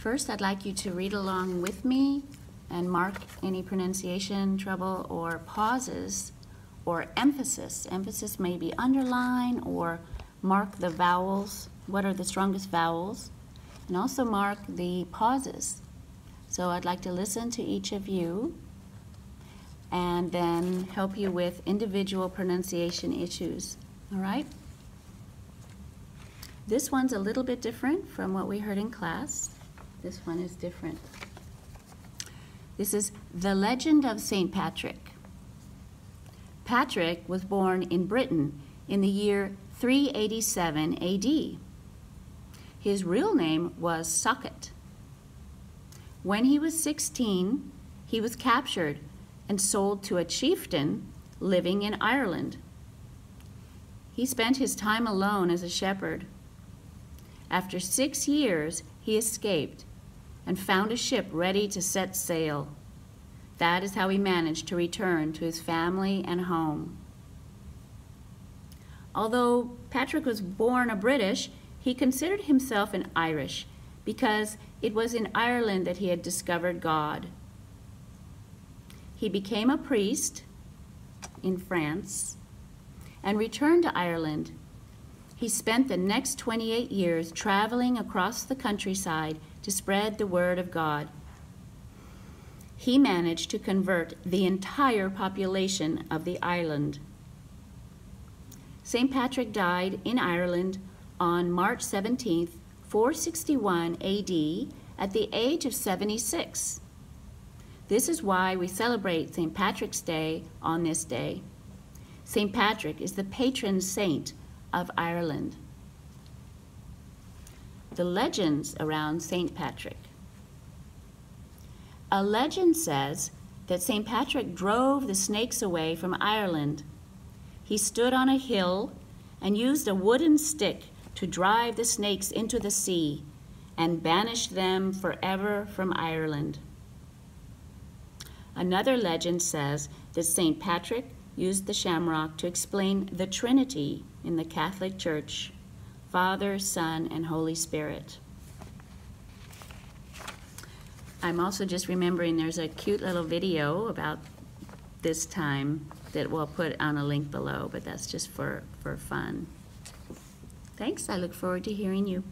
First, I'd like you to read along with me and mark any pronunciation trouble or pauses or emphasis. Emphasis may be underline or mark the vowels. What are the strongest vowels? And also mark the pauses. So I'd like to listen to each of you and then help you with individual pronunciation issues. All right? This one's a little bit different from what we heard in class. This one is different. This is The Legend of St. Patrick. Patrick was born in Britain in the year 387 AD. His real name was Succat. When he was 16, he was captured and sold to a chieftain living in Ireland. He spent his time alone as a shepherd. After six years, he escaped and found a ship ready to set sail. That is how he managed to return to his family and home. Although Patrick was born a British, he considered himself an Irish because it was in Ireland that he had discovered God. He became a priest in France and returned to Ireland. He spent the next 28 years traveling across the countryside to spread the word of God. He managed to convert the entire population of the island. St. Patrick died in Ireland on March 17, 461 AD, at the age of 76. This is why we celebrate St. Patrick's Day on this day. St. Patrick is the patron saint of Ireland the legends around St. Patrick. A legend says that St. Patrick drove the snakes away from Ireland. He stood on a hill and used a wooden stick to drive the snakes into the sea and banish them forever from Ireland. Another legend says that St. Patrick used the shamrock to explain the Trinity in the Catholic Church. Father, Son, and Holy Spirit. I'm also just remembering there's a cute little video about this time that we'll put on a link below, but that's just for, for fun. Thanks, I look forward to hearing you.